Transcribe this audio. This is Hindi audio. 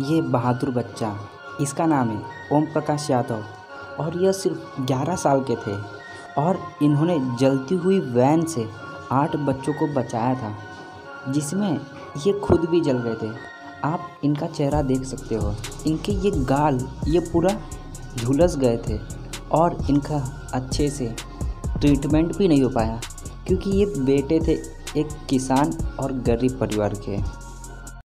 ये बहादुर बच्चा। इसका नाम है ओम प्रकाश यादव और यह सिर्फ़ 11 साल के थे और इन्होंने जलती हुई वैन से आठ बच्चों को बचाया था, जिसमें ये खुद भी जल गए थे। आप इनका चेहरा देख सकते हो। इनके ये गाल, ये पूरा झुलस गए थे और इनका अच्छे से ट्रीटमेंट भी नहीं हो पाया, क्योंकि ये बेटे थे एक किसान और गरीब परिवार के।